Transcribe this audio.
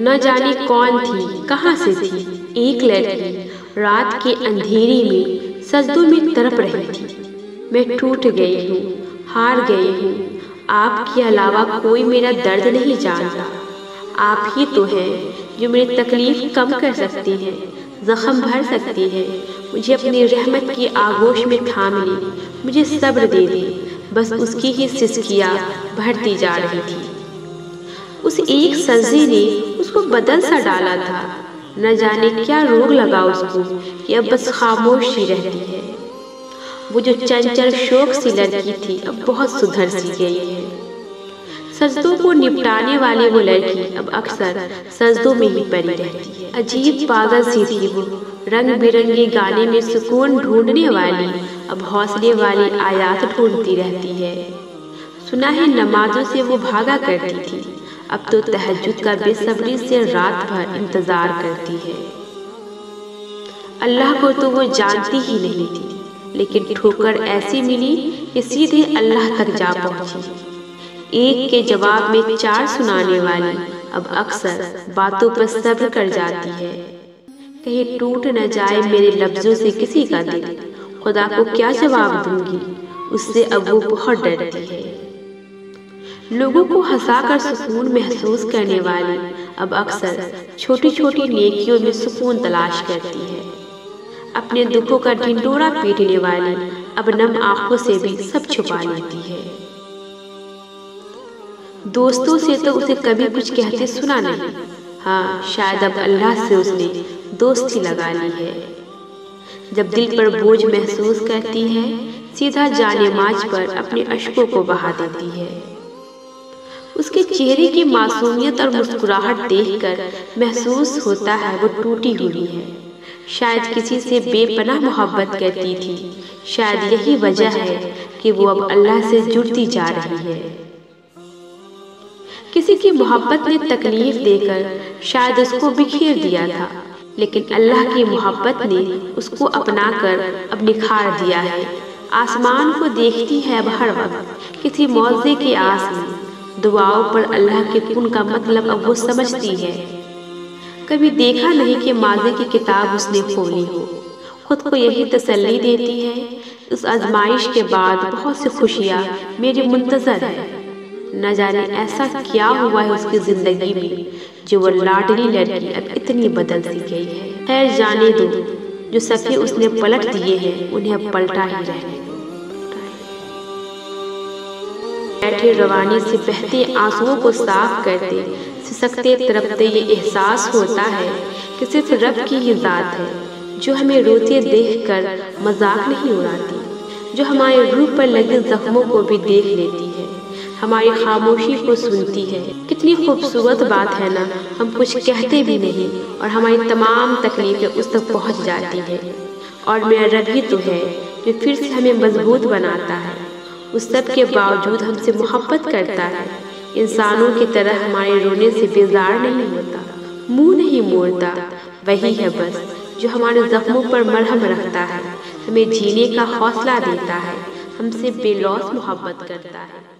न जाने कौन थी, कहाँ से थी। एक लड़की रात के अंधेरे में सजदों में तड़प रही थी। मैं टूट गई हूँ, हार गई हूँ। आपके अलावा कोई मेरा दर्द नहीं जानता। आप ही तो हैं जो मेरी तकलीफ़ कम कर सकती हैं, जख्म भर सकती है। मुझे अपनी रहमत की आगोश में थाम ली, मुझे सब्र दे दे। बस उसकी ही सिसकियाँ भरती जा रही थी। उस एक सब्ज़ी ने उसको बदल सा डाला था। न जाने क्या रोग लगा उसको कि अब बस खामोश ही रहती है। वो जो चंचल शोक सी लड़की थी, अब बहुत सुधर सी गई है। सजदों को निपटाने वाली वो लड़की अब अक्सर सजदों में ही पड़ी रहती है। अजीब पागल सी थी वो। रंग बिरंगे गाने में सुकून ढूँढने वाली, अब हौसले वाली आयात ढूंढती रहती है। सुना है नमाजों से वो भागा करती थी। अब तो तहजद का बेसब्री से रात भर इंतज़ार करती है। अल्लाह को तो वो जानती ही नहीं थी, लेकिन ठोकर ऐसी मिली कि सीधे अल्लाह तक जा पहुँची। एक के जवाब में चार सुनाने वाली अब अक्सर बातों पर सब्र कर जाती है। कहीं टूट न जाए मेरे लफ्जों से किसी का दिल, खुदा को क्या जवाब दूँगी, उससे अब वो बहुत डरती है। लोगों को हंसाकर सुकून महसूस करने वाली, अब अक्सर छोटी छोटी नेकियों में सुकून तलाश करती है। अपने दुखों का ढिंडोरा पीटने वाली, अब नम आँखों से भी सब छुपा लेती है। दोस्तों से तो उसे कभी कुछ कहते सुना नहीं। हाँ शायद अब अल्लाह से उसने दोस्ती लगा ली है। जब दिल पर बोझ महसूस करती है, सीधा जाने माज पर अपने अशकों को बहा देती है। उसके चेहरे की मासूमियत और मुस्कुराहट देखकर महसूस होता है वो टूटी हुई है। शायद किसी से बेपनाह मोहब्बत करती थी। शायद यही वजह है कि वो अब अल्लाह से जुड़ती जा रही है। किसी की मोहब्बत ने तकलीफ़ देकर शायद उसको बिखेर दिया था। लेकिन अल्लाह की मोहब्बत ने उसको अपना कर अब निखार दिया है। आसमान को देखती है अब हर वक्त। किसी मौजे के आस में दुआओं पर अल्लाह के कुन का मतलब अब वो समझती है। कभी देखा नहीं कि माजे की किताब उसने खोली हो। खुद को यही तसल्ली देती है उस आजमाइश के बाद बहुत सी खुशियाँ मेरी मुंतजर है। न जाने ऐसा क्या हुआ है उसकी ज़िंदगी में, जो वो लाडली लड़की अब इतनी बदल सी गई है। जाने दो, जो सफ़े उसने पलट दिए हैं, उन्हें अब पलटा ही रहने बैठे रवानी से बहते आंसुओं को साफ़ करते सिसकते तरपते ये एहसास होता है कि सिर्फ़ रब की ही ज़ात है, जो हमें रोते देख कर मज़ाक नहीं उड़ाती, जो हमारे रूह पर लगे जख्मों को भी देख लेती है। हमारी खामोशी को सुनती है। कितनी खूबसूरत बात है ना, हम कुछ कहते भी नहीं और हमारी तमाम तकलीफें उस तक पहुँच जाती है। और मेरा रब ही तो है, जो फिर से हमें मज़बूत बनाता है। उस सब के बावजूद हमसे मोहब्बत करता है। इंसानों की तरह हमारे रोने से बेजार नहीं होता, मुँह नहीं मोड़ता, वही है बस, जो हमारे जख्मों पर मरहम रखता है, हमें जीने का हौसला देता है, हमसे बेलौस मोहब्बत करता है।